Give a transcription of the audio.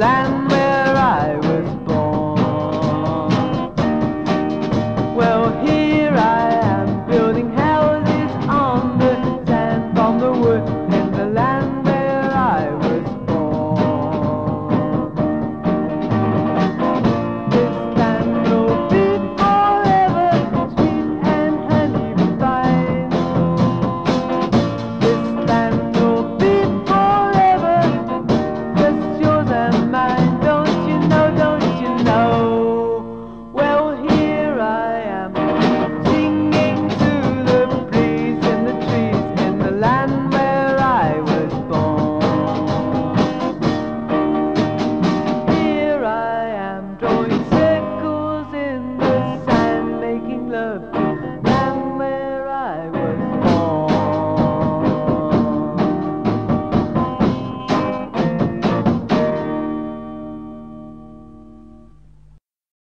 land.